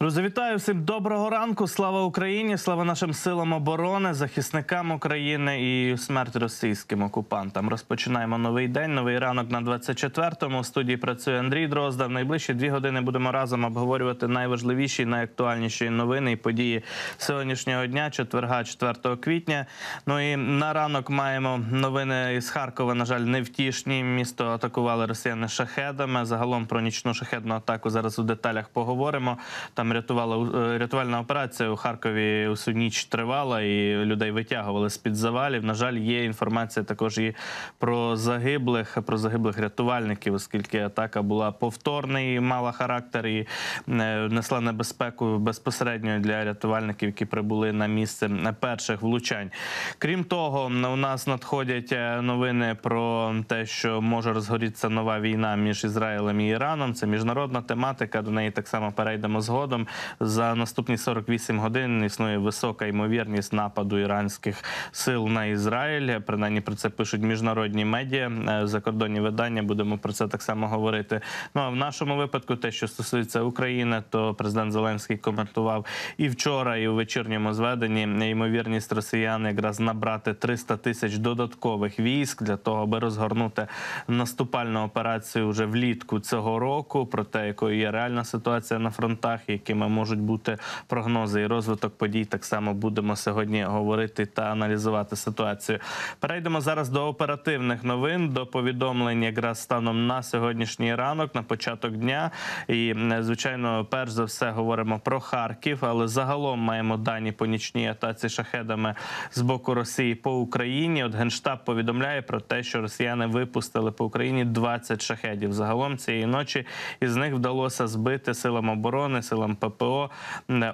Друзі, вітаю всім доброго ранку. Слава Україні! Слава нашим силам оборони, захисникам України і смерть російським окупантам. Розпочинаємо новий день, новий ранок на 24-му. У студії працює Андрій Дрозда. В найближчі дві години будемо разом обговорювати найважливіші, найактуальніші новини і події сьогоднішнього дня, четверга, 4 квітня. Ну і на ранок маємо новини із Харкова. На жаль, невтішні. Місто атакували росіяни шахедами. Загалом про нічну шахедну атаку зараз у деталях поговоримо. Там рятувала е, рятувальна операція у Харкові усю ніч тривала, і людей витягували з під завалів. На жаль, є інформація також і про загиблих, про загиблих рятувальників, оскільки атака була повторна і мала характер і е, несла небезпеку безпосередньо для рятувальників, які прибули на місце перших влучань. Крім того, у нас надходять е, новини про те, що може розгорітися нова війна між Ізраїлем і Іраном. Це міжнародна тематика. До неї так само перейдемо згодом за наступні 48 годин існує висока ймовірність нападу іранських сил на Ізраїль. Принаймні про це пишуть міжнародні медіа, е, закордонні видання. Будемо про це так само говорити. Ну а в нашому випадку, те, що стосується України, то президент Зеленський коментував і вчора, і у вечірньому зведенні ймовірність росіян якраз набрати 300 тисяч додаткових військ для того, аби розгорнути наступальну операцію вже влітку цього року. Про те, якою є реальна ситуація на фронтах, які якими можуть бути прогнози і розвиток подій. Так само будемо сьогодні говорити та аналізувати ситуацію. Перейдемо зараз до оперативних новин, до повідомлень якраз станом на сьогоднішній ранок, на початок дня. І звичайно, перш за все говоримо про Харків, але загалом маємо дані по нічній атаці шахедами з боку Росії по Україні. От генштаб повідомляє про те, що Росіяни випустили по Україні 20 шахедів. Загалом цієї ночі із них вдалося збити силам оборони, силам ППО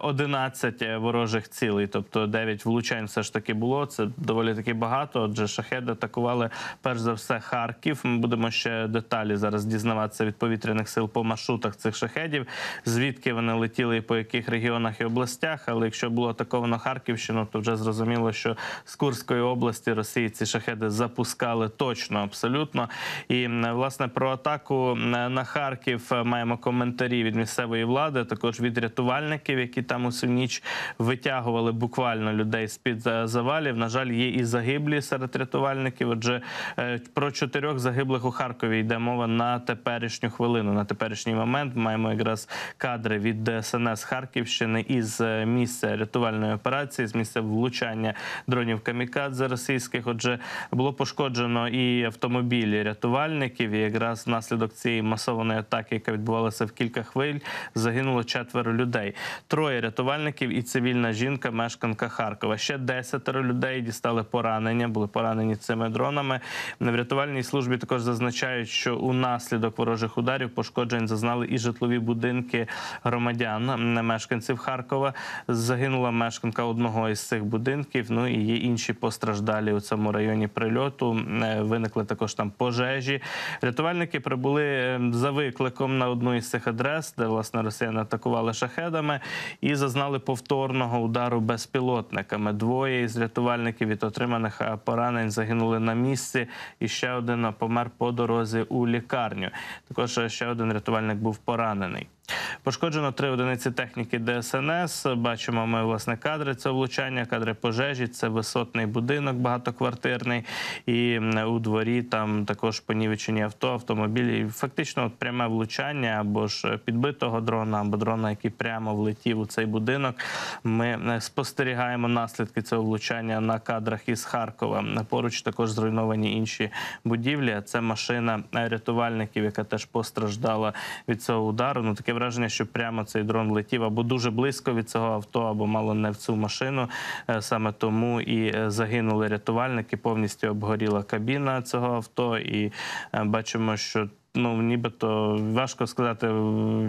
11 ворожих цілей, тобто 9 влучань все ж таки було. Це доволі таки багато. Отже, шахеди атакували перш за все Харків. Ми будемо ще деталі зараз дізнаватися від повітряних сил по маршрутах цих шахедів, звідки вони летіли і по яких регіонах і областях. Але якщо було атаковано Харківщину, то вже зрозуміло, що з Курської області Росії ці шахеди запускали точно абсолютно. І власне про атаку на Харків маємо коментарі від місцевої влади, також від рятувальників, які там усю ніч витягували буквально людей з під е, завалів. На жаль, є і загиблі серед рятувальників. Отже, е, про чотирьох загиблих у Харкові йде мова на теперішню хвилину. На теперішній момент маємо якраз кадри від ДСНС Харківщини із е, місця рятувальної операції, з місця влучання дронів камікадзе російських. Отже, було пошкоджено і автомобілі рятувальників. І якраз внаслідок цієї масованої атаки, яка відбувалася в кілька хвиль, загинуло четверо людей. Троє рятувальників і цивільна жінка, мешканка Харкова. Ще десятеро людей дістали поранення, були поранені цими дронами. В рятувальній службі також зазначають, що унаслідок ворожих ударів пошкоджень зазнали і житлові будинки громадян, мешканців Харкова. Загинула мешканка одного із цих будинків. Ну і є інші постраждалі у цьому районі прильоту. Е, виникли також там пожежі. Рятувальники прибули ем, за викликом на одну із цих адрес, де власне росіяни атакували шахедами і зазнали повторного удару безпілотниками. Двоє із рятувальників від отриманих поранень загинули на місці, і ще один помер по дорозі у лікарню. Також ще один рятувальник був поранений. Пошкоджено три одиниці техніки ДСНС. Бачимо, ми власне кадри цього влучання, кадри пожежі. Це висотний будинок багатоквартирний, і у дворі там також понівечені авто, автомобілі. Фактично, от пряме влучання або ж підбитого дрона, або дрона, який прямо влетів у цей будинок. Ми спостерігаємо наслідки цього влучання на кадрах із Харкова. Поруч також зруйновані інші будівлі. Це машина рятувальників, яка теж постраждала від цього удару. Ну таке враження, що прямо цей дрон летів або дуже близько від цього авто, або мало не в цю машину. Е, саме тому і е, загинули рятувальники. Повністю обгоріла кабіна цього авто, і е, бачимо, що ну нібито важко сказати,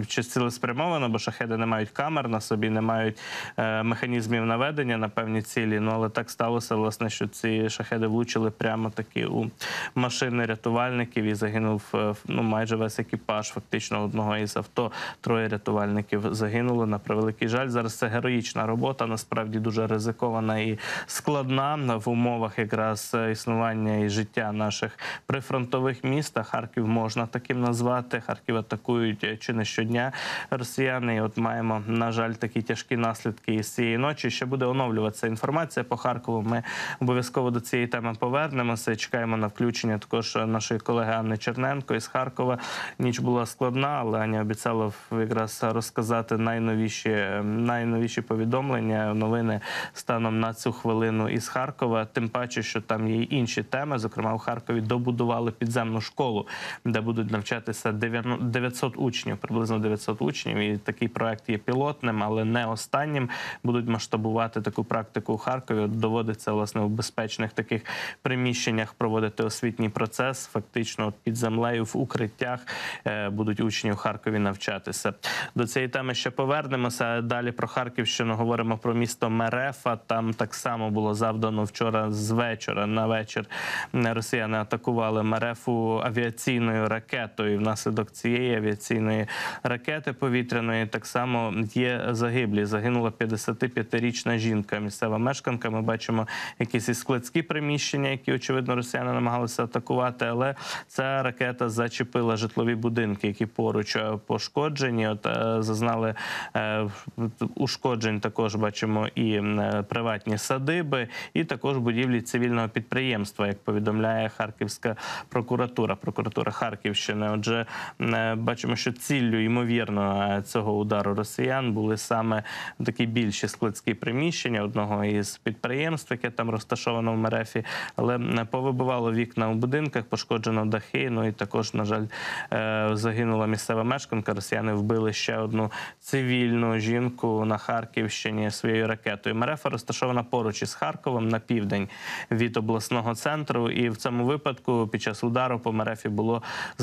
чи цілеспрямовано, бо шахеди не мають камер на собі, не мають е, механізмів наведення на певні цілі. Ну але так сталося, власне, що ці шахеди влучили прямо таки у машини рятувальників і загинув е, ну майже весь екіпаж. Фактично одного із авто. Троє рятувальників загинуло. На превеликий жаль. Зараз це героїчна робота, насправді дуже ризикована і складна в умовах якраз існування і життя наших прифронтових міст. Харків можна таким назвати. Харків атакують е, чи не щодня росіяни. І от маємо, на жаль, такі тяжкі наслідки із цієї ночі. Ще буде оновлюватися інформація по Харкову. Ми обов'язково до цієї теми повернемося. Чекаємо на включення також нашої колеги Анни Черненко із Харкова. Ніч була складна, але Аня обіцяла якраз розказати найновіші, найновіші повідомлення, новини станом на цю хвилину із Харкова. Тим паче, що там є інші теми. Зокрема, у Харкові добудували підземну школу, де будуть навчатися 900 учнів, приблизно 900 учнів. І такий проект є пілотним, але не останнім. Будуть масштабувати таку практику у Харкові. Доводиться власне у безпечних таких приміщеннях проводити освітній процес. Фактично, під землею в укриттях е, будуть учні у Харкові навчатися. До цієї теми ще повернемося. Далі про Харківщину говоримо про місто Мерефа. Там так само було завдано вчора з вечора на вечір. Росіяни атакували Мерефу авіаційною ракетою. Внаслідок цієї авіаційної ракети повітряної так само є загиблі. Загинула 55-річна жінка, місцева мешканка. Ми бачимо якісь і складські приміщення, які очевидно росіяни намагалися атакувати. Але ця ракета зачепила житлові будинки, які поруч е, пошкоджені. От е, зазнали е, ушкоджень. Також бачимо і приватні садиби, і також будівлі цивільного підприємства, як повідомляє Харківська прокуратура, прокуратура Харківщини. Отже, е, бачимо, що ціллю ймовірно е, цього удару росіян були саме такі більші складські приміщення одного із підприємств, яке там розташовано в Мерефі, але е, повибивало вікна у будинках, пошкоджено дахи. Ну і також, на жаль, загинула місцева мешканка. Росіяни вбили ще одну цивільну жінку на Харківщині своєю ракетою. Мерефа розташована поруч із Харковом на південь від обласного центру. І в цьому випадку під час удару по Мерефі було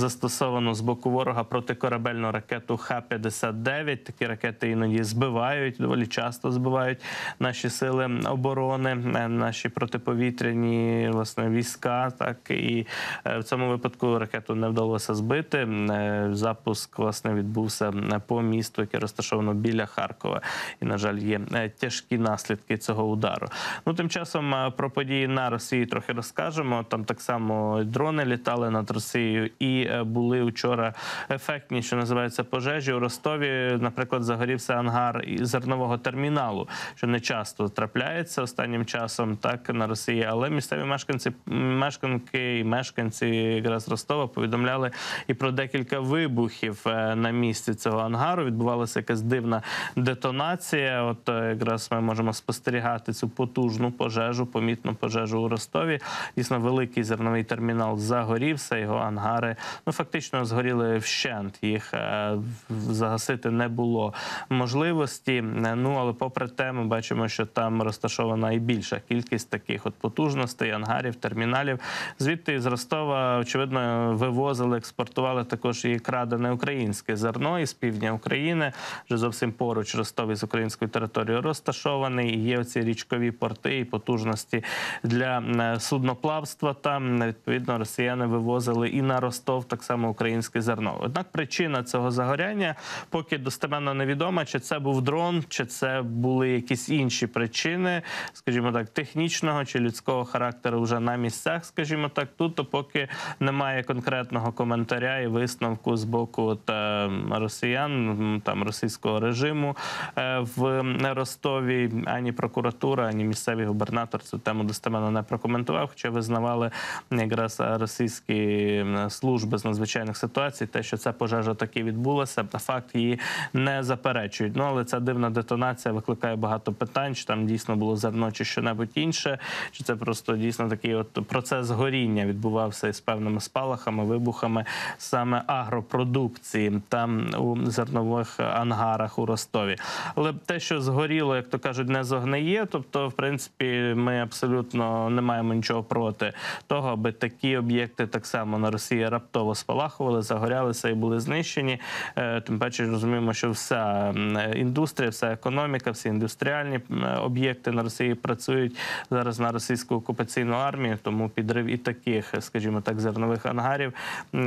застосовано з боку ворога протикорабельну ракету Х-59. Такі ракети іноді збивають, доволі часто збивають наші сили оборони, е, наші протиповітряні власне війська. Так і е, в цьому випадку ракету не вдалося збити. Е, Запуск власне відбувся по місту, яке розташовано біля Харкова. І на жаль, є тяжкі наслідки цього удару. Ну тим часом про події на Росії трохи розкажемо. Там так само дрони літали над Росією, і були вчора ефектні, що називається пожежі. У Ростові, наприклад, загорівся ангар зернового терміналу, що не часто трапляється останнім часом, так на Росії. Але місцеві мешканці, мешканки і мешканці якраз Ростова повідомляли і про декілька вибухів е, на місці цього ангару. Відбувалася якась дивна детонація. От е, якраз ми можемо спостерігати цю потужну пожежу, помітну пожежу у Ростові. Дійсно, великий зерновий термінал загорівся. Його ангари ну фактично згоріли вщент. Їх е, загасити не було можливості. Е, Ну але попри те, ми бачимо, що там розташована і більша кількість таких от потужностей, ангарів, терміналів. Звідти з Ростова, очевидно, вивозили, експортували також і крадене українське зерно із півдня України. Вже зовсім поруч Ростов із українською територією розташований. Є оці річкові порти і потужності для е, судноплавства. Там відповідно росіяни вивозили і на Ростов так само українське зерно. Однак причина цього загоряння поки достеменно невідома, чи це був дрон, чи це були якісь інші причини, скажімо так, технічного чи людського характеру вже на місцях, скажімо так, тут то поки немає конкретного коментаря і висновку з боку е, росіян, там російського режиму е, в Ростові. Ані прокуратура, ані місцевий губернатор цю тему достеменно не прокоментував, хоча визнавали якраз російські служби з надзвичайних ситуацій, те, що ця пожежа таки відбулася, факт її не заперечують. Ну але ця дивна детонація викликає багато питань, чи там дійсно було зерно, чи що-небудь інше, чи це просто дійсно такий от процес горіння відбувався із певними спалахами, вибухами саме агропродукції там у зернових ангарах у Ростові. Але те, що згоріло, як то кажуть, не зогниє. Тобто, в принципі, ми абсолютно не маємо нічого проти того, аби такі об'єкти так само на Росії раптово спалахували, загорялися і були знищені. Е, Тим паче розуміємо, що вся індустрія, вся економіка, всі індустріальні об'єкти на Росії працюють зараз на російську окупаційну армію. Тому підрив і таких, скажімо так, зернових ангарів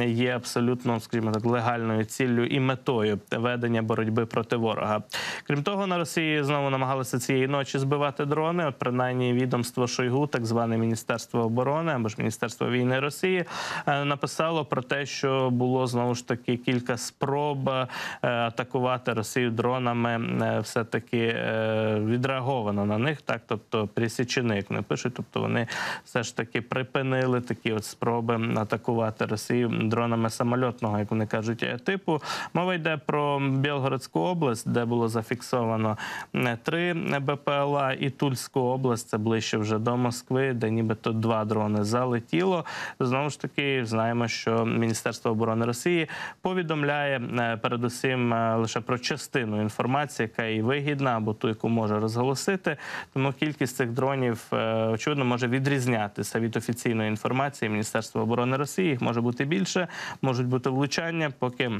є абсолютно, скажімо так, легальною ціллю і метою ведення боротьби проти ворога. Крім того, на Росії знову намагалися цієї ночі збивати дрони. От принаймні відомство Шойгу, так зване Міністерство оборони або ж Міністерство війни Росії, е, написало про те, те, що було знову ж таки кілька спроб е, атакувати Росію дронами, е, все таки відреаговано на них. Так, тобто присічені, як не пишуть, тобто вони все ж таки припинили такі от спроби атакувати Росію дронами самольотного, як вони кажуть, е, типу. Мова йде про Білгородську область, де було зафіксовано е, три БПЛА, і Тульську область, це ближче вже до Москви, де нібито два дрони залетіло. Знову ж таки, знаємо, що Міністерство оборони Росії повідомляє е, передусім е, лише про частину інформації, яка їй вигідна або ту, яку може розголосити. Тому кількість цих дронів е, очевидно може відрізнятися від офіційної інформації Міністерства оборони Росії. Їх може бути більше, можуть бути влучання, поки.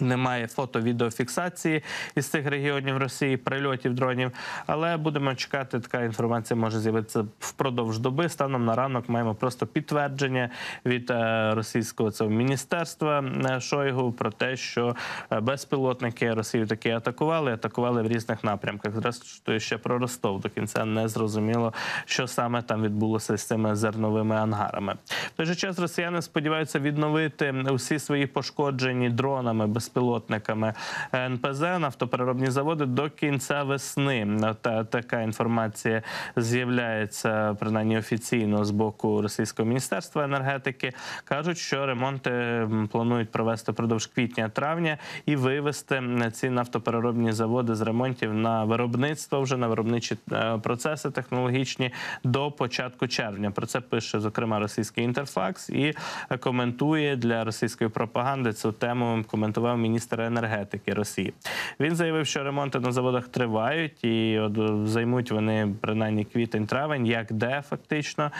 Немає фото-відеофіксації із цих регіонів Росії, прильотів дронів. Але будемо чекати, така інформація може з'явитися впродовж доби. Станом на ранок маємо просто підтвердження від е, російського цього міністерства е, Шойгу про те, що е, безпілотники Росію таки атакували, атакували в різних напрямках. Зрештою, ще про Ростов до кінця не зрозуміло, що саме там відбулося з цими зерновими ангарами. В той же час росіяни сподіваються відновити усі свої пошкоджені дронами безпілотниками НПЗ нафтопереробні заводи до кінця весни. Та така інформація з'являється принаймні офіційно з боку російського міністерства енергетики. кажуть, що ремонти планують провести продовж квітня-травня і вивести ці нафтопереробні заводи з ремонтів на виробництво вже на виробничі е, процеси технологічні до початку червня. Про це пише зокрема російський інтерфакс і коментує для російської пропаганди цю тему. Коментував прокоментував міністр енергетики Росії. Він заявив, що ремонти на заводах тривають і от займуть вони принаймні квітень-травень, як де фактично,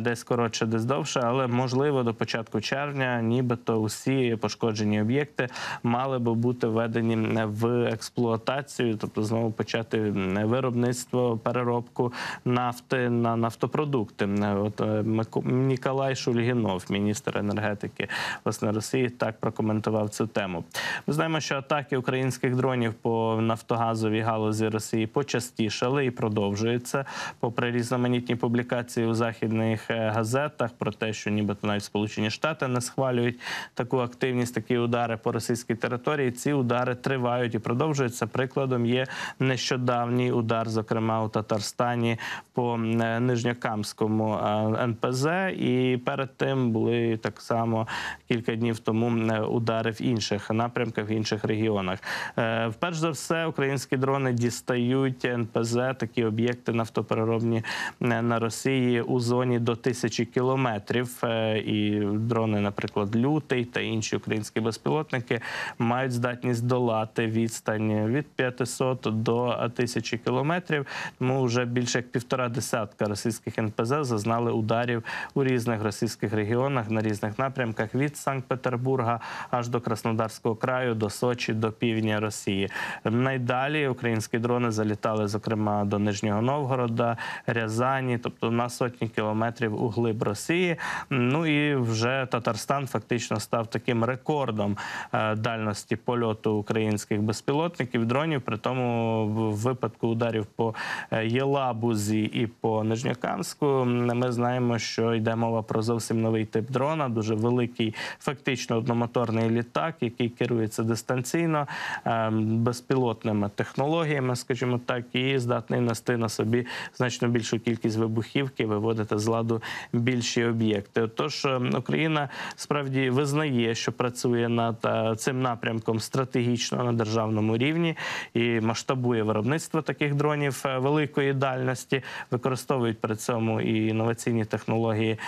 десь коротше, десь довше, але можливо до початку червня, нібито усі пошкоджені об'єкти мали би бути введені в експлуатацію, тобто знову почати виробництво, переробку нафти на нафтопродукти. От е, Ніколай Шульгінов, міністр енергетики власне Росії, так прокоментував цю тему. Ми знаємо, що атаки українських дронів по нафтогазовій галузі Росії почастішали і продовжуються, попри різноманітні публікації у західних е, газетах про те, що нібито навіть Сполучені Штати не схвалюють таку активність, такі удари по російській території. Ці удари тривають і продовжуються. Прикладом є нещодавній удар, зокрема у Татарстані по е, Нижньокамському е, НПЗ. І перед тим були так само кілька днів тому удари в інших напрямках в інших регіонах. Е, вперше за все, українські дрони дістають НПЗ, такі об'єкти нафтопереробні е, на Росії у зоні до тисячі кілометрів. Е, і дрони, наприклад, лютий та інші українські безпілотники мають здатність долати відстань від 500 до 1000 кілометрів. Тому вже більше як півтора десятка російських НПЗ зазнали ударів у різних російських регіонах на різних напрямках від Санкт-Петербурга аж до Краснодарського. Кримського краю до Сочі, до півдня Росії. Найдалі українські дрони залітали, зокрема до Нижнього Новгорода, Рязані, тобто на сотні кілометрів у глиб Росії. Ну і вже Татарстан фактично став таким рекордом е, дальності польоту українських безпілотників дронів. При тому в випадку ударів по е, Єлабузі і по Нижньокамську ми знаємо, що йде мова про зовсім новий тип дрона, дуже великий, фактично одномоторний літак, який керується дистанційно ем, безпілотними технологіями, скажімо так, і здатний нести на собі значно більшу кількість вибухівки, виводити з ладу більші об'єкти. Тож ем, Україна справді визнає, що працює над е, цим напрямком стратегічно на державному рівні і масштабує виробництво таких дронів е, великої дальності, використовують при цьому і інноваційні технології,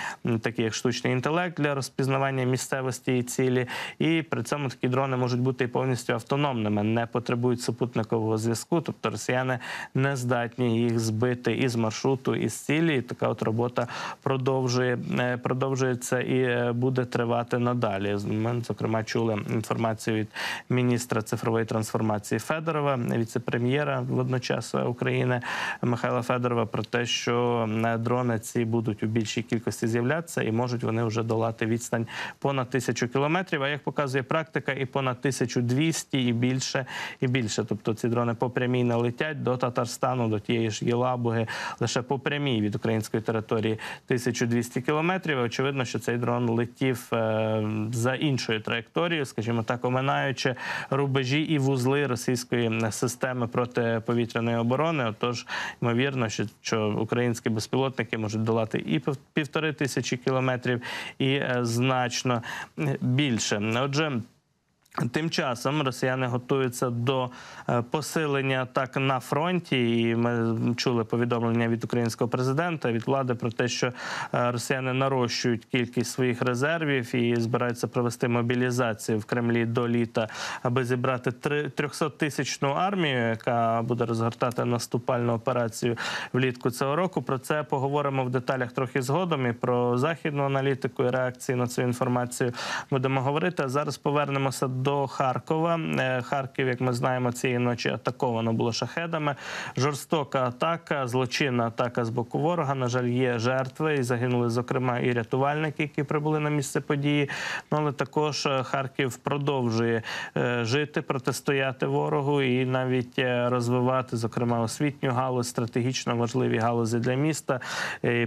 такі як штучний інтелект для розпізнавання місцевості і цілі, і при цьому такі дрони можуть бути повністю автономними, не потребують супутникового зв'язку. Тобто росіяни не здатні їх збити із маршруту із цілі. І Така от робота продовжує е, продовжується і е, буде тривати надалі. Ми зокрема чули інформацію від міністра цифрової трансформації Федорова, віце-прем'єра водночас України Михайла Федорова, про те, що е, дрони ці будуть у більшій кількості з'являтися і можуть вони вже долати відстань понад тисячу кілометрів. А як показує практика і і понад 1200 і більше, і більше. Тобто ці дрони по прямій не летять до Татарстану, до тієї ж Єлабуги, лише по прямій від української території 1200 кілометрів. Очевидно, що цей дрон летів е, за іншою траєкторією, скажімо так, оминаючи рубежі і вузли російської системи протиповітряної оборони. Отож, ймовірно, що, що українські безпілотники можуть долати і пів- півтори тисячі кілометрів, і е, значно більше. Отже. Тим часом росіяни готуються до е, посилення атак на фронті. І ми чули повідомлення від українського президента від влади про те, що е, росіяни нарощують кількість своїх резервів і збираються провести мобілізацію в Кремлі до літа, аби зібрати 300 тисячну армію, яка буде розгортати наступальну операцію влітку цього року. Про це поговоримо в деталях трохи згодом. І про західну аналітику і реакції на цю інформацію будемо говорити. А зараз повернемося до Харкова. Е, Харків, як ми знаємо, цієї ночі атаковано було шахедами. Жорстока атака, злочинна атака з боку ворога. На жаль, є жертви і загинули, зокрема, і рятувальники, які прибули на місце події. Ну але також е, Харків продовжує е, жити, протистояти ворогу і навіть розвивати, зокрема, освітню галузь, стратегічно важливі галузі для міста.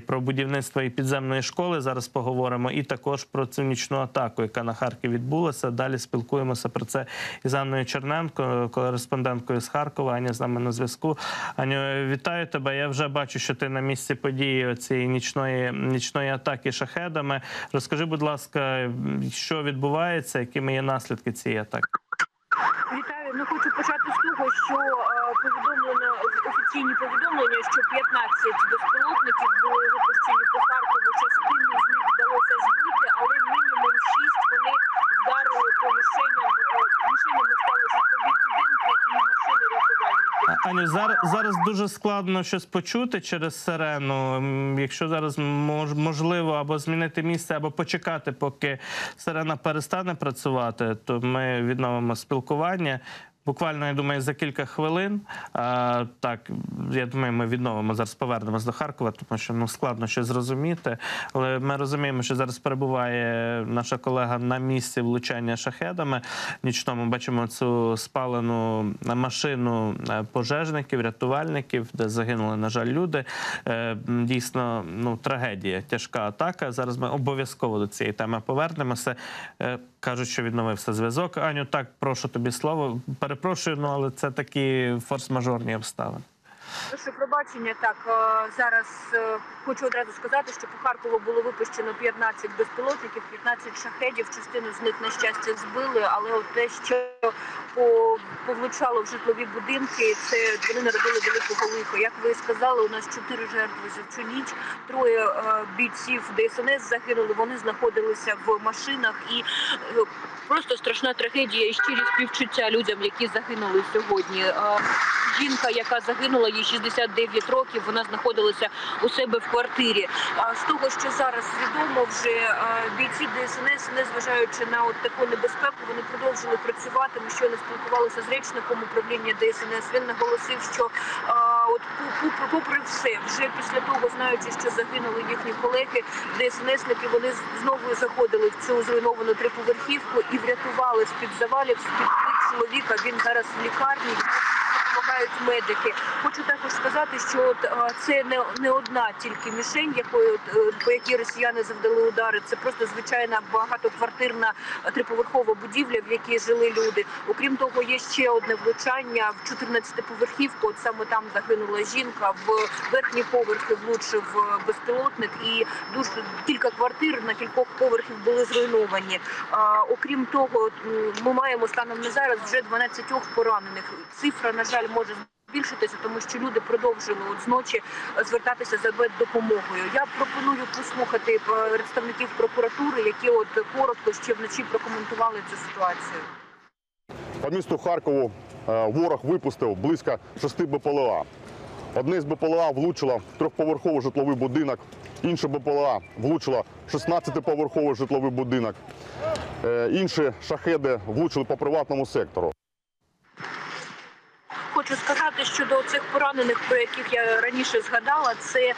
Про будівництво і підземної школи зараз поговоримо, і також про цю нічну атаку, яка на Харків відбулася. Далі спілкуємося про це із Анною Черненко, кореспонденткою з Харкова. Аня з нами на зв'язку. Аню, вітаю тебе. Я вже бачу, що ти на місці події цієї нічної нічної атаки шахедами. Розкажи, будь ласка, що відбувається, якими є наслідки цієї атаки? Вітаю. Ну хочу почати з того, що е, повідомлено офіційні повідомлення, що 15 безпілотників були випущені по Харкову. Частину з них вдалося збити, але мінімум 6 вони вдарили по мішеням. Е, Мішенями стали. Аню, зараз, зараз дуже складно щось почути через сирену. Якщо зараз мож, можливо або змінити місце, або почекати, поки сирена перестане працювати, то ми відновимо спілкування. Буквально, я думаю, за кілька хвилин. А, так, я думаю, ми відновимо зараз повернемось до Харкова, тому що ну складно щось зрозуміти. Але ми розуміємо, що зараз перебуває наша колега на місці влучання шахедами. Нічному бачимо цю спалену машину е, пожежників, рятувальників, де загинули, на жаль, люди. Е, Дійсно, ну трагедія, тяжка атака. Зараз ми обов'язково до цієї теми повернемося. Е, Кажуть, що відновився зв'язок. Аню, так прошу тобі слово. Перепрошую, ну але це такі форс-мажорні обставини. Прошу пробачення. Так е, зараз е, хочу одразу сказати, що по Харкову було випущено 15 безпілотників, 15 шахедів. Частину з них на щастя збили, але от те, що повлучало в житлові будинки, це вони народили великого лиха. Як ви сказали, у нас чотири жертви за цю ніч. Троє е, бійців ДСНС загинули. Вони знаходилися в машинах і просто страшна трагедія і щирі співчуття людям, які загинули сьогодні. Жінка, яка загинула, їй 69 років. Вона знаходилася у себе в квартирі. А з того, що зараз відомо, вже е, бійці ДСНС, незважаючи на от таку небезпеку, вони продовжили працювати. Ми щойно спілкувалися з речником управління ДСНС. Він наголосив, що е, от попри все, вже після того, знаючи, що загинули їхні колеги, ДСНСники вони знову заходили в цю зруйновану триповерхівку і врятували з під завалів з під чоловіка. Він зараз в лікарні. Допомагають медики. Хочу також сказати, що от це не, не одна тільки мішень, якою е, по якій росіяни завдали удари. Це просто звичайна багатоквартирна триповерхова будівля, в якій жили люди. Окрім того, є ще одне влучання в 14-поверхівку. От саме там загинула жінка. В верхні поверхи влучив е, безпілотник, і дуже кілька квартир на кількох поверхів були зруйновані. А, окрім того, ми маємо станом на зараз вже 12 поранених. Цифра, на жаль, може збільшитися, тому що люди продовжили от зночі е, звертатися за допомогою. Я пропоную послухати е, представників прокуратури, які от коротко ще вночі прокоментували цю ситуацію. По місту Харкову е, ворог випустив близько шести БПЛА. Одне з БПЛА влучило трьохповерховий житловий будинок, інше БПЛА влучило в 16-поверховий житловий будинок. Інші шахеди влучили по приватному сектору. Хочу сказати щодо цих поранених, про яких я раніше згадала. Це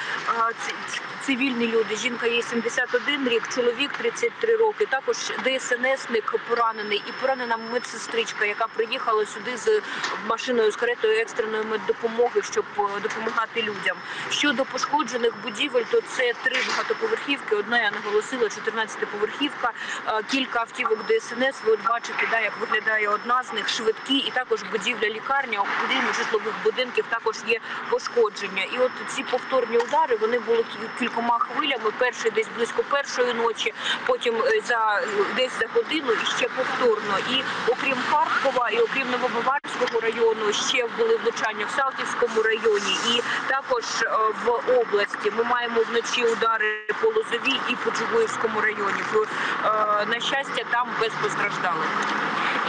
цивільні люди. Жінка їй 71 рік, чоловік 33 роки. Також ДСНСник поранений і поранена медсестричка, яка приїхала сюди з машиною з каретою екстреної меддопомоги, щоб е, допомагати людям. Щодо пошкоджених будівель, то це три багатоповерхівки. Одна я наголосила, 14-поверхівка, е, кілька автівок ДСНС. Ви от бачите, да, як виглядає одна з них, швидкі, і також будівля лікарня, окрім житлових будинків, також є пошкодження. І от ці повторні удари вони були кількома хвилями. Перший десь близько першої ночі, потім е, за десь за годину і ще повторно. І окрім Харкова, і окрім Новобаварського району, ще були влучання в Салтівському районі, і також е, в області. Ми маємо вночі удари по Лозовій і по Чугуївському районі. Е, На щастя, там без постраждалих.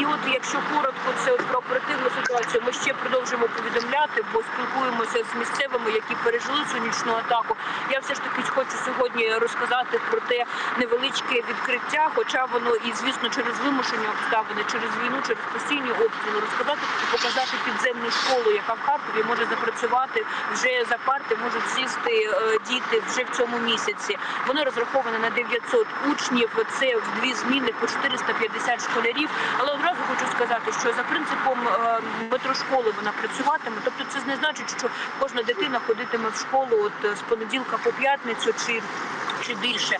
І от якщо коротко, це про оперативну ситуацію, ми ще продовжуємо повідомляти, бо спілкуємося з місцевими, які пережили цю нічну атаку. Я все ж таки хочу сьогодні розказати про те невеличке відкриття, хоча воно і звісно через вимушені обставини, через війну, через постійні обстріли, розказати і показати підземну школу, яка в Харкові може запрацювати вже за парти, можуть сісти е, діти вже в цьому місяці. Воно розраховане на 900 учнів. Це в дві зміни по 450 школярів. Але одразу хочу сказати, що за принципом е, метрошколи вона працюватиме. Тобто, це не значить, що кожна дитина ходитиме в школу от е, з понеділка по п'ятницю чи. Чи більше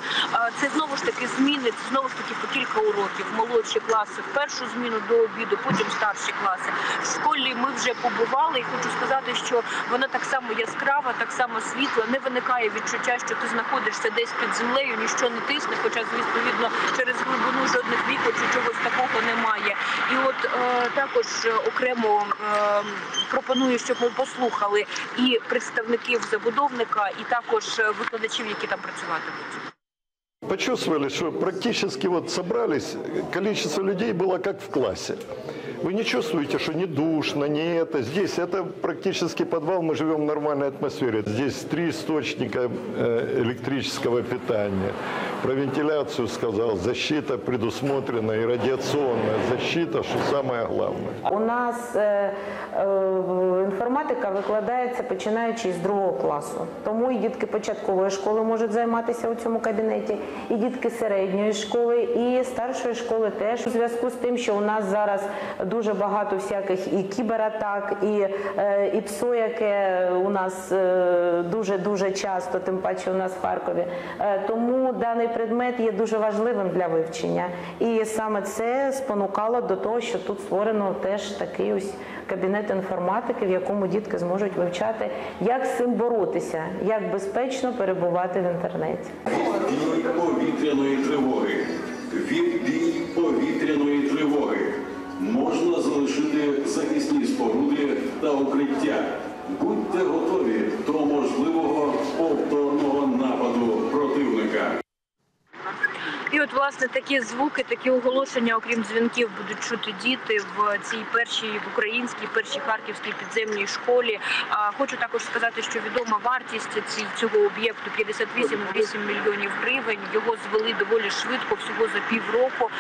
це знову ж таки зміни, знову ж таки по кілька уроків. Молодші класи в першу зміну до обіду, потім старші класи. В школі ми вже побували, і хочу сказати, що вона так само яскрава, так само світла. Не виникає відчуття, що ти знаходишся десь під землею, ніщо не тисне. Хоча відповідно через глибину жодних вікон чи чогось такого немає. І от е, також е, окремо е, пропоную, щоб ми послухали і представників забудовника, і також е, викладачів, які там працюватимуть. Почувствовали, что практически вот собрались, количество людей было как в классе. Вы не чувствуете, что не душно, не это. Здесь это практически подвал, мы живем в нормальной атмосфере. Здесь три источника э, электрического питания. Про вентиляцию сказал, защита предусмотрена и радиационная защита, что самое главное. У нас е, е, інформатика викладається починаючи з другого класу. Тому і дітки початкової школи можуть займатися у цьому кабінеті, і дітки середньої школи, і старшої школи теж у зв'язку з тим, що у нас зараз дуже багато всяких і кібератак, і, е, і ПСО, яке у нас дуже дуже часто, тим паче у нас в Харкові. Е, Тому даний предмет є дуже важливим для вивчення. І саме це спонукало до того, що тут створено теж такий ось кабінет інформатики, в якому дітки зможуть вивчати, як з цим боротися, як безпечно перебувати в інтернеті. Відбій повітряної тривоги. Відбій повітряної тривоги. Можна залишити захисні споруди та укриття. Будьте готові власне такі звуки, такі оголошення, окрім дзвінків, будуть чути діти в цій першій в українській, першій харківській підземній школі. Хочу також сказати, що відома вартість ці- цього об'єкту 58,8 мільйонів гривень. Його звели доволі швидко, всього за півроку.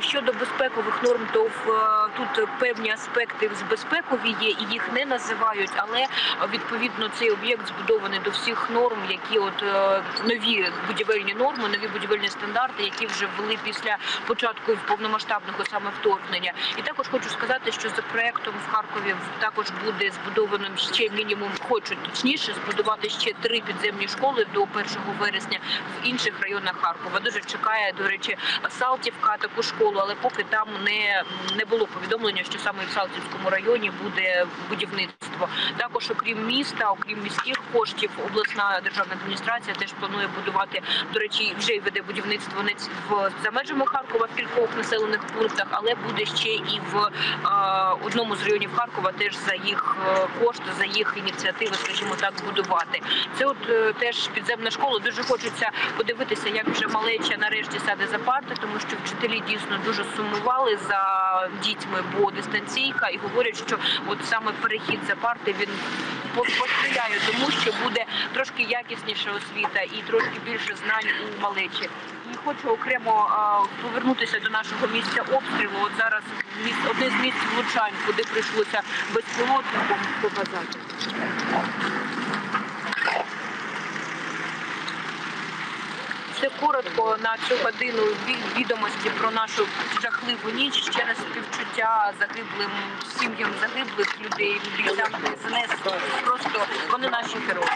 Щодо безпекових норм, то в е, тут певні аспекти з безпекові є, і їх не називають, але відповідно цей об'єкт збудований до всіх норм, які от е, нові будівельні норми, нові будівельні стандарти, які вже ввели після початку повномасштабного саме вторгнення. І також хочу сказати, що за проектом в Харкові також буде збудовано ще мінімум, хочуть точніше збудувати ще три підземні школи до 1 вересня в інших районах Харкова. Дуже чекає, до речі, Салтівка таку школу, але поки там не, не було повідомлення, що саме в Салтівському районі буде будівництво. Також, окрім міста, окрім міських коштів, обласна державна адміністрація теж планує будувати. До речі, вже й веде будівництво ць- за межами Харкова в кількох населених пунктах, але буде ще і в е, одному з районів Харкова теж за їх е, кошти, за їх ініціативи, скажімо так, будувати. Це от е, теж підземна школа. Дуже хочеться подивитися, як вже малеча нарешті сяде за парти, тому що вчителі дійсно дуже сумували за дітьми, бо дистанційка і говорять, що от саме перехід за карти він по- посприяє тому, що буде трошки якісніша освіта і трошки більше знань у малечі. Хочу окремо повернутися до нашого місця обстрілу. От зараз одне з місць влучань, куди прийшлося безпілотником показати. Це коротко на цю годину ві- відомості про нашу жахливу ніч. Ще раз співчуття загиблим сім'ям загиблих людей, бійцям ДСНС. Просто вони наші герої.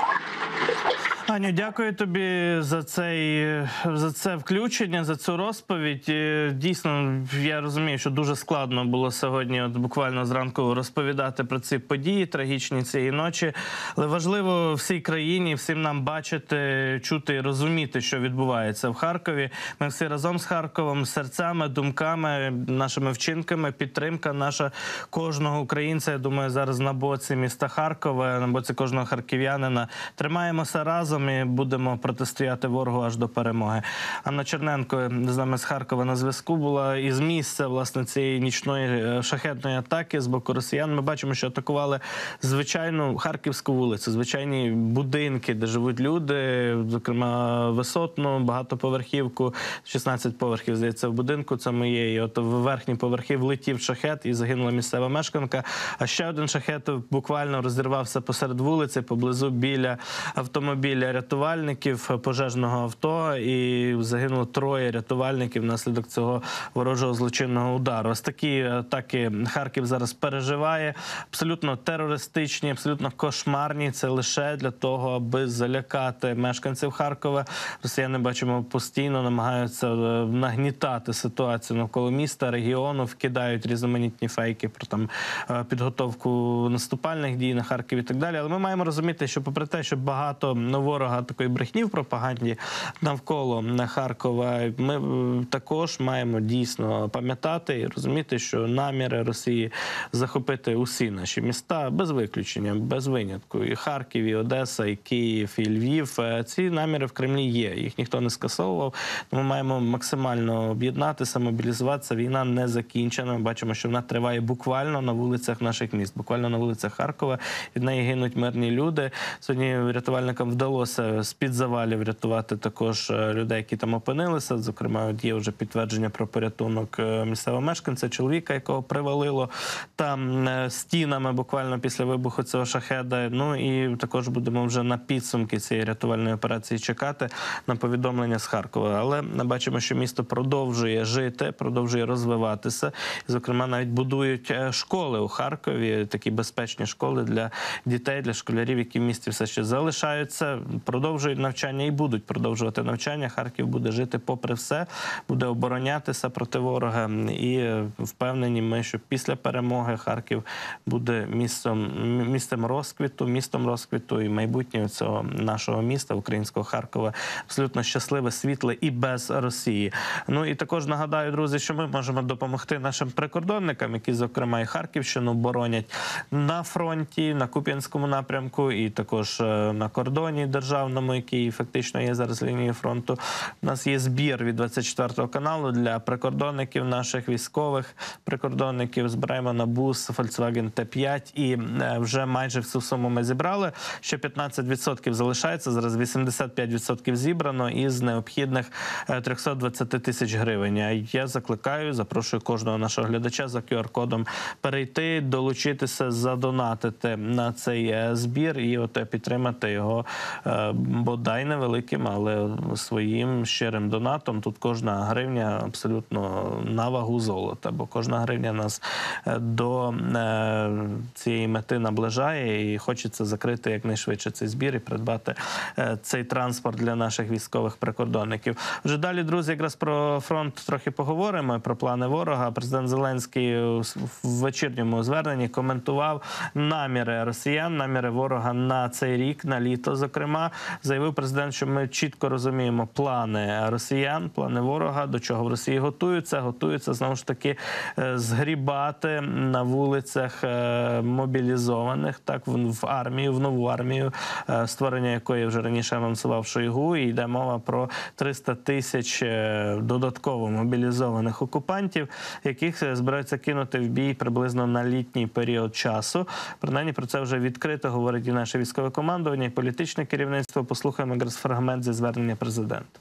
Аню, дякую тобі за цей за це включення, за цю розповідь. Е, Дійсно, я розумію, що дуже складно було сьогодні, от буквально зранку, розповідати про ці події трагічні цієї ночі. Але важливо всій країні, всім нам бачити, чути і розуміти, що відбувається в Харкові. Ми всі разом з Харковом, серцями, думками, нашими вчинками, підтримка наша кожного українця. Я думаю, зараз на боці міста Харкова, на боці кожного харків'янина. Тримаємося разом і будемо протистояти ворогу аж до перемоги. Анна Черненко з нами з Харкова на зв'язку була із місця власне цієї нічної е, шахетної атаки з боку росіян. Ми бачимо, що атакували звичайну харківську вулицю, звичайні будинки, де живуть люди, зокрема висотну, багатоповерхівку, 16 поверхів здається в будинку. Це моє. І от в верхні поверхи влетів шахет і загинула місцева мешканка. А ще один шахет буквально розірвався посеред вулиці поблизу біля автомобіля рятувальників пожежного авто, і загинуло троє рятувальників внаслідок цього ворожого злочинного удару. Ось такі атаки Харків зараз переживає. Абсолютно терористичні, абсолютно кошмарні. Це лише для того, аби залякати мешканців Харкова. Росіяни бачимо постійно намагаються е, нагнітати ситуацію навколо міста, регіону, вкидають різноманітні фейки про там е, підготовку наступальних дій на Харків і так далі. Але ми маємо розуміти, що попри те, що багато ворога такої брехні в пропаганді навколо на Харкова, ми е, також маємо дійсно пам'ятати і розуміти, що наміри Росії захопити усі наші міста без виключення, без винятку. І Харків, і Одеса, і Київ, і Львів. Ці наміри в Кремлі є. Їх ніхто не скасовував. Ми маємо максимально об'єднатися, мобілізуватися. Війна не закінчена. Ми бачимо, що вона триває буквально на вулицях наших міст, буквально на вулицях Харкова. Від неї гинуть мирні люди. Сьогодні рятувальникам вдалося з під завалів врятувати також е, людей, які там опинилися. Зокрема, є вже підтвердження про порятунок е, місцевого мешканця, чоловіка, якого привалило там е, стінами буквально після вибуху цього шахеда. Ну і також будемо вже на підсумки цієї рятувальної операції чекати на повідомлення з Харкова. Але ми бачимо, що місто продовжує жити, продовжує розвиватися. Зокрема, навіть будують е, школи у Харкові, такі безпечні школи для дітей, для школярів, які в місті все ще залишаються, продовжують навчання і будуть продовжувати навчання. Харків буде жити попри все, буде оборонятися проти ворога. І е, впевнені ми, що після перемоги Харків буде містом містом розквіту, містом розквіту і майбутнє цього нашого міста, українського Харкова, абсолютно щасливе, світле і без Росії. Ну і також нагадаю, друзі, що ми можемо допомогти нашим прикордонникам, які, зокрема, і Харківщину боронять на фронті, на Куп'янському напрямку, і також е, на кордоні державному, який фактично є зараз лінією фронту. У нас є збір від 24 каналу для прикордонників наших військових прикордонників. Збираємо на бус Volkswagen T5 і е, вже майже всю суму ми зібрали. Ще 15% залишається. Зараз 85% зібрано із необхідних е, 320 тисяч гривень. Я закликаю, запрошую кожного нашого глядача за QR-кодом перейти, долучитися, задонатити на цей е, збір і от е, підтримати його е, бодай невеликим, але своїм щирим донатом. Тут кожна гривня абсолютно на вагу золота, бо кожна гривня нас е, до е, цієї мети наближає, і хочеться закрити якнайшвидше цей збір і придбати е, цей транспорт для наших військових прикордонників. Вже далі, друзі, якраз про фронт трохи поговоримо. Про плани ворога. Президент Зеленський в вечірньому зверненні коментував наміри росіян, наміри ворога на цей рік, на літо, зокрема, заявив президент, що ми чітко розуміємо плани росіян, плани ворога, до чого в Росії готуються. Готуються знову ж таки е, згрібати на вулицях е, мобілізованих, так в, в армію, в нову армію, е, створення якої вже раніше анонсував Шойгу. І йде мова про 300 тисяч е, додатково мобілізованих окупантів, яких е, збираються кинути в бій приблизно на літній період часу. Принаймні про це вже відкрито говорить і наше військове командування, і політичне керівництво. Послухаємо якраз фрагмент зі звернення президента.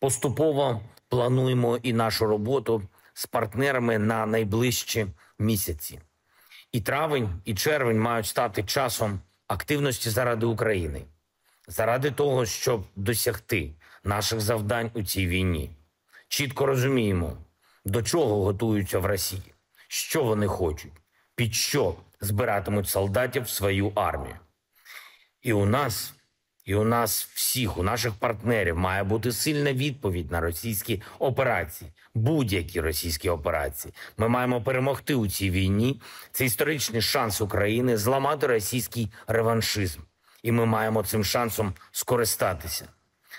Поступово плануємо і нашу роботу з партнерами на найближчі місяці. І травень, і червень мають стати часом активності заради України, заради того, щоб досягти наших завдань у цій війні. Чітко розуміємо, до чого готуються в Росії, що вони хочуть, під що збиратимуть солдатів в свою армію. І у нас, і у нас всіх, у наших партнерів, має бути сильна відповідь на російські операції, будь-які російські операції. Ми маємо перемогти у цій війні. Це історичний шанс України зламати російський реваншизм. І ми маємо цим шансом скористатися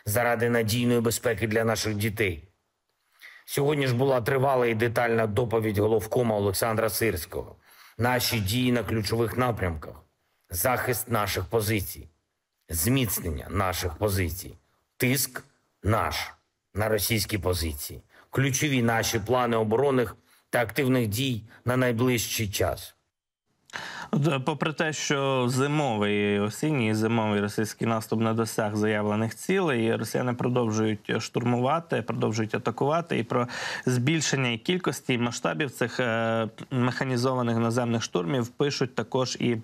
заради надійної безпеки для наших дітей. Сьогодні ж була тривала і детальна доповідь головкома Олександра Сирського. Наші дії на ключових напрямках, захист наших позицій, зміцнення наших позицій, тиск наш на російські позиції, ключові наші плани оборонних та активних дій на найближчий час. Е, Попри те, що зимовий осінній зимовий російський наступ не досяг заявлених цілей, росіяни продовжують штурмувати, продовжують атакувати. І про збільшення кількості і масштабів цих е, механізованих наземних штурмів пишуть також і.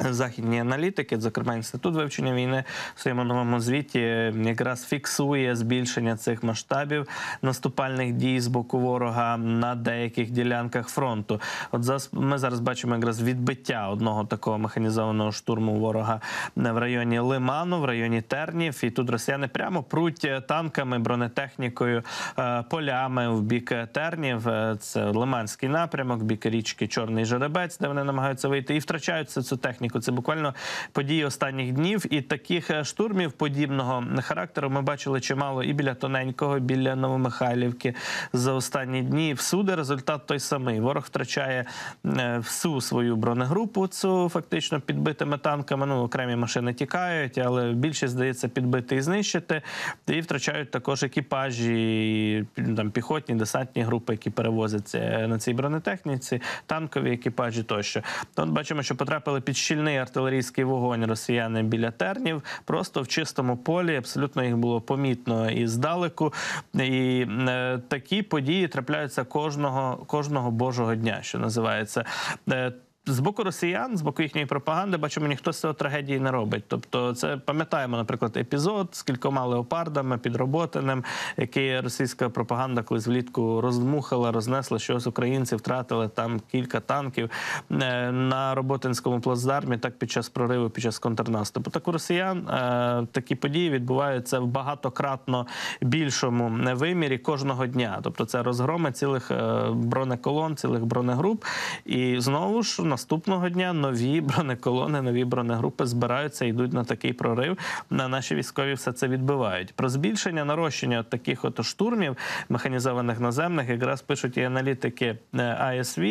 Західні аналітики, зокрема інститут вивчення війни, в своєму новому звіті якраз фіксує збільшення цих масштабів наступальних дій з боку ворога на деяких ділянках фронту. От зараз ми зараз бачимо якраз відбиття одного такого механізованого штурму ворога в районі Лиману, в районі Тернів. І тут росіяни прямо пруть танками, бронетехнікою, е, полями в бік Тернів. Е, Це Лиманський напрямок, бік річки Чорний Жеребець, де вони намагаються вийти, і втрачають цю цю техніку. Це буквально події останніх днів. І таких е, штурмів подібного характеру ми бачили чимало і біля тоненького, біля Новомихайлівки за останні дні. Всюди результат той самий. Ворог втрачає е, всю свою бронегрупу. Цю фактично підбитими танками. Ну окремі машини тікають, але більшість здається підбити і знищити. І втрачають також екіпажі, і, там піхотні, десантні групи, які перевозяться на цій бронетехніці, танкові екіпажі тощо. От бачимо, що потрапили під щільний артилерійський вогонь росіяни біля тернів, просто в чистому полі. Абсолютно їх було помітно і здалеку. І е, такі події трапляються кожного кожного божого дня, що називається. Е, з боку росіян, з боку їхньої пропаганди, бачимо, ніхто з цього трагедії не робить. Тобто, це пам'ятаємо, наприклад, епізод з кількома леопардами підроботаним, який російська пропаганда колись влітку роздмухала, рознесла, що ось українці втратили там кілька танків е, на роботинському плацдармі. Так під час прориву, під час контрнаступу. Так у росіян е, такі події відбуваються в багатократно більшому вимірі кожного дня. Тобто, це розгроми цілих е, бронеколон, цілих бронегруп, і знову ж наступного дня нові бронеколони, нові бронегрупи збираються, йдуть на такий прорив. На наші військові все це відбивають. Про збільшення нарощення от таких от штурмів механізованих наземних якраз пишуть і аналітики е, АСВ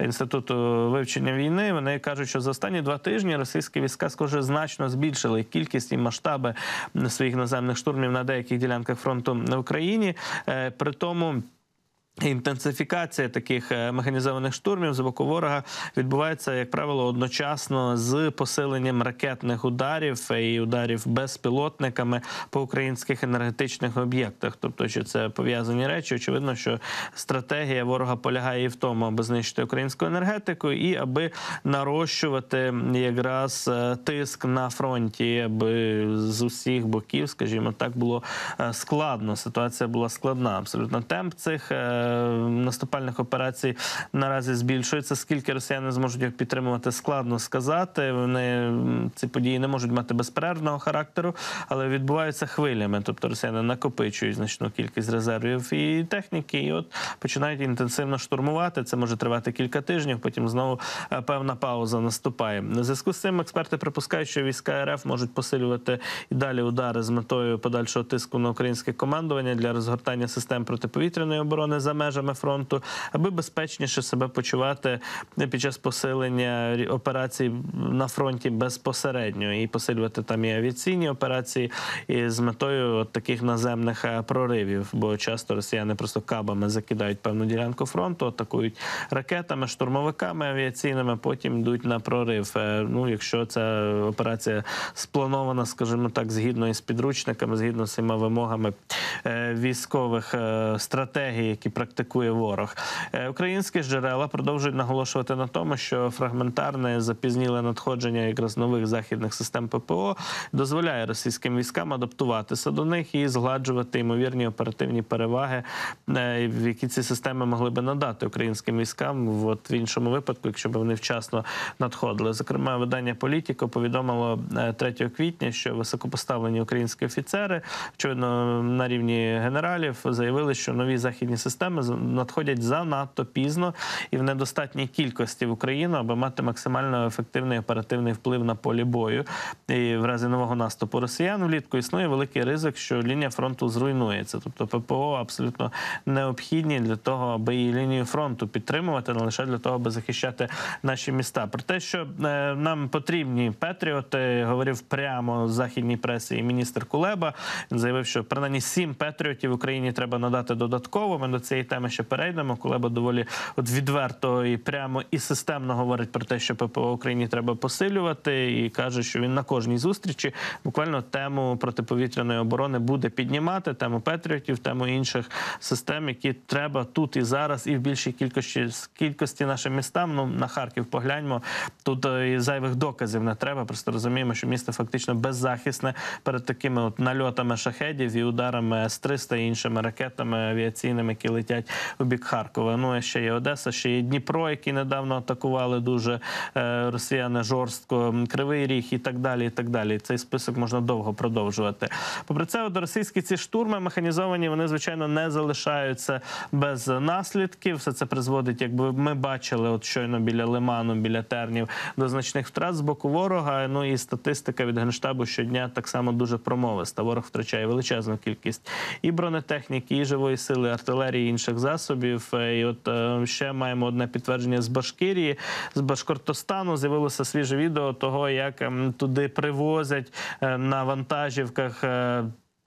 інституту вивчення війни. Вони кажуть, що за останні два тижні російські війська схоже значно збільшили кількість і масштаби своїх наземних штурмів на деяких ділянках фронту в Україні. Е, При тому. Інтенсифікація таких е, механізованих штурмів з боку ворога відбувається, як правило, одночасно з посиленням ракетних ударів і ударів безпілотниками по українських енергетичних об'єктах. Тобто, що це пов'язані речі. Очевидно, що стратегія ворога полягає і в тому, аби знищити українську енергетику, і аби нарощувати якраз е, тиск на фронті, аби з усіх боків, скажімо так, було е, складно. Ситуація була складна. Абсолютно темп цих. Е, наступальних операцій наразі збільшується. Скільки росіяни зможуть їх підтримувати, складно сказати. Вони ці події не можуть мати безперервного характеру, але відбуваються хвилями. Тобто росіяни накопичують значну кількість резервів і техніки, і от починають інтенсивно штурмувати. Це може тривати кілька тижнів. Потім знову е, певна пауза наступає. На зв'язку з цим експерти припускають, що війська РФ можуть посилювати і далі удари з метою подальшого тиску на українське командування для розгортання систем протиповітряної оборони за межами фронту, аби безпечніше себе почувати під час посилення операцій на фронті безпосередньо і посилювати там і авіаційні операції і з метою таких наземних е, проривів. Бо часто росіяни просто кабами закидають певну ділянку фронту, атакують ракетами, штурмовиками авіаційними, потім йдуть на прорив. Е, Ну, якщо ця операція спланована, скажімо так, згідно із підручниками, згідно з всіма вимогами е, військових е, стратегій, які практикує ворог. Е, Українські джерела продовжують наголошувати на тому, що фрагментарне запізніле надходження якраз нових західних систем ППО дозволяє російським військам адаптуватися до них і згладжувати ймовірні оперативні переваги, е, які ці системи могли би надати українським військам. От в іншому випадку, якщо б вони вчасно надходили. Зокрема, видання Політіко повідомило е, 3 квітня, що високопоставлені українські офіцери, очевидно, на рівні генералів, заявили, що нові західні системи надходять занадто пізно і в недостатній кількості в Україну, аби мати максимально ефективний оперативний вплив на полі бою. І в разі нового наступу росіян влітку існує великий ризик, що лінія фронту зруйнується. Тобто ППО абсолютно необхідні для того, аби і лінію фронту підтримувати, не лише для того, аби захищати наші міста. Про те, що е, нам потрібні патріоти, говорив прямо західній пресі і міністр Кулеба. Він заявив, що принаймні сім патріотів в Україні треба надати додатково. Ми до цієї теми ще перейдемо. Кулеба доволі от відверто і прямо і системно говорить про те, що ППО Україні треба посилювати, і каже, що він на кожній зустрічі буквально тему протиповітряної оборони буде піднімати тему патріотів, тему інших систем, які треба тут і зараз, і в більшій кількості кількості нашим містам. Ну на Харків погляньмо. Тут е, і зайвих доказів не треба. Просто розуміємо, що місто фактично беззахисне перед такими от нальотами шахедів і ударами С-300 і іншими ракетами авіаційними, які летять у бік Харкова. Ну і ще є Одеса, ще є Дніпро, які недавно атакували дуже е, росіяни жорстко, Кривий Ріг і так далі. І так далі. Цей список можна довго продовжувати. Попри це, от російські ці штурми механізовані, вони звичайно не залишаються без наслідків. Все це призводить, якби ми бачили, от щойно біля Лиману, біля Тернів, до значних втрат з боку ворога. Ну і статистика від генштабу щодня так само дуже промовиста. Ворог втрачає величезну кількість і бронетехніки, і живої сили, артилерії, і інших засобів. Е, І от е, ще маємо одне підтвердження з Башкирії, з Башкортостану. З'явилося свіже відео того, як ем, туди привозять е, на вантажівках.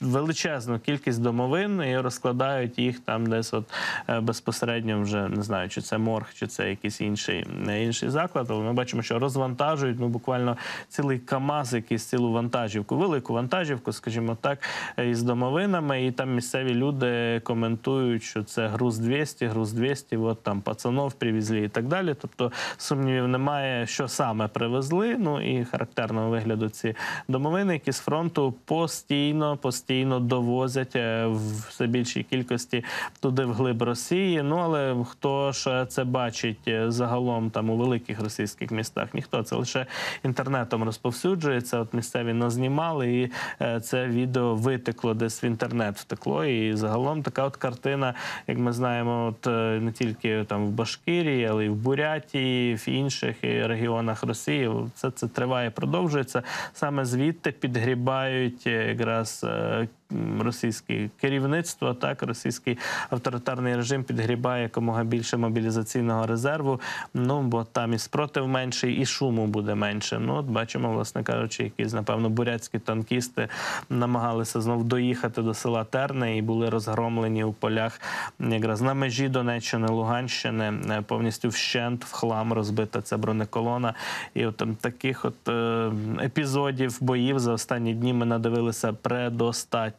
Е, Величезну кількість домовин і розкладають їх там десь от е, безпосередньо вже не знаю, чи це морг, чи це якийсь інший інший заклад. Але ми бачимо, що розвантажують ну буквально цілий КАМАЗ, якийсь цілу вантажівку, велику вантажівку, скажімо так, е, із домовинами. І там місцеві люди коментують, що це груз 200, груз 200, от там пацанов привезли і так далі. Тобто сумнівів немає, що саме привезли. Ну і характерного вигляду ці домовини, які з фронту постійно, постійно довозять е, в все більшій кількості туди в глиб Росії. Ну але хто ж це бачить е, загалом там у великих російських містах? Ніхто це лише інтернетом розповсюджується. От місцеві назнімали, і е, це відео витекло десь в інтернет втекло. І загалом така от картина, як ми знаємо, от не тільки там в Башкирії, але й в Бурятії, в інших регіонах Росії. Все це триває, продовжується. Саме звідти підгрібають якраз. Е, м, Російське керівництво, так російський авторитарний режим підгрібає якомога більше мобілізаційного резерву. Ну бо там і спротив менший, і шуму буде менше. Ну от бачимо, власне кажучи, якісь напевно бурятські танкісти намагалися знов доїхати до села Терне і були розгромлені у полях якраз на межі Донеччини, Луганщини, е, повністю вщент в хлам розбита ця бронеколона. І от там таких от е, епізодів боїв за останні дні ми надивилися предостатньо.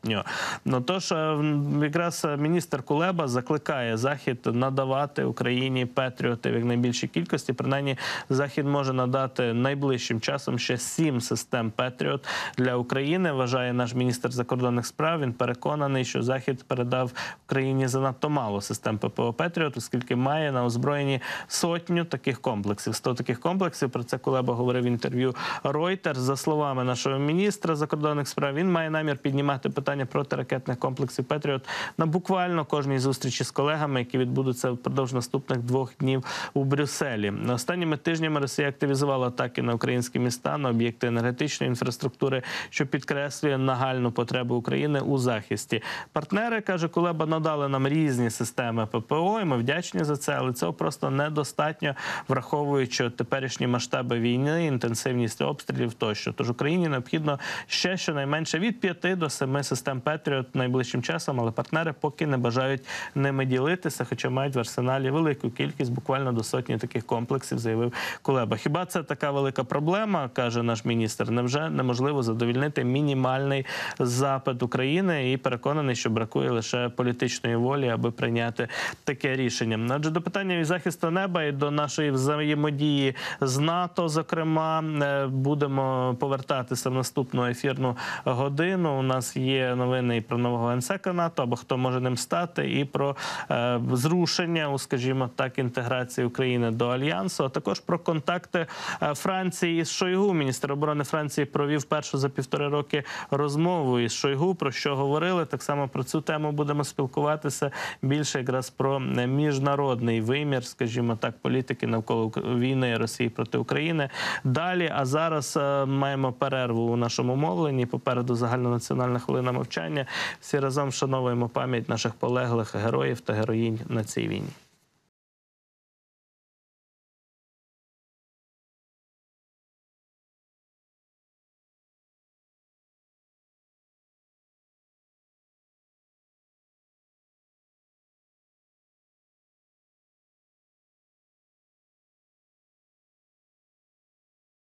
Ну тож е, якраз е, міністр Кулеба закликає захід надавати Україні патріотів як найбільшій кількості. Принаймні, захід може надати найближчим часом ще сім систем Петріот для України. Вважає наш міністр закордонних справ. Він переконаний, що захід передав Україні занадто мало систем ППО Петріот, оскільки має на озброєнні сотню таких комплексів. 100 таких комплексів. Про це Кулеба говорив в інтерв'ю Reuters. За словами нашого міністра закордонних справ, він має намір піднімати питання протиракетних комплексів Петріот на буквально кожній зустрічі з колегами, які відбудуться впродовж наступних двох днів у Брюсселі. Останніми тижнями Росія активізувала атаки на українські міста, на об'єкти енергетичної інфраструктури, що підкреслює нагальну потребу України у захисті. Партнери каже, Кулеба надали нам різні системи ППО, і ми вдячні за це, але цього просто недостатньо, враховуючи теперішні масштаби війни, інтенсивність обстрілів тощо. Тож Україні необхідно ще щонайменше від 5 до 7 систем Петріот найближчим часом, але партнери поки не бажають ними ділитися, хоча мають в арсеналі велику кількість, буквально до сотні таких комплексів, заявив Кулеба. Хіба це така велика проблема, каже наш міністр? Невже неможливо задовільнити мінімальний запит України і переконаний, що бракує лише політичної волі, аби прийняти таке рішення? Адже до питання і захисту неба і до нашої взаємодії з НАТО, зокрема, е, будемо повертатися в наступну ефірну годину. У нас є новини і про нового генсека НАТО, або хто може ним стати, і про е, зрушення скажімо так, інтеграції України до альянсу, а також про контакти е, Франції із Шойгу. Міністр оборони Франції провів першу за півтори роки розмову із Шойгу. Про що говорили? Так само про цю тему будемо спілкуватися більше якраз про міжнародний вимір, скажімо так, політики навколо війни Росії проти України. Далі, а зараз е, маємо перерву у нашому мовленні. Попереду загальнонаціональна хвилина мовчання. Всі разом вшановуємо пам'ять наших полеглих героїв та героїнь на цій війні.